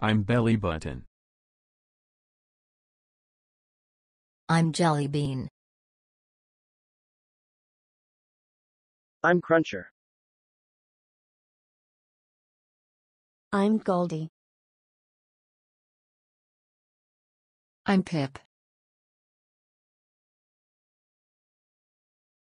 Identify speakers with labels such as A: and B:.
A: I'm Belly Button.
B: I'm Jelly Bean.
C: I'm Cruncher.
D: I'm Goldie.
E: I'm Pip.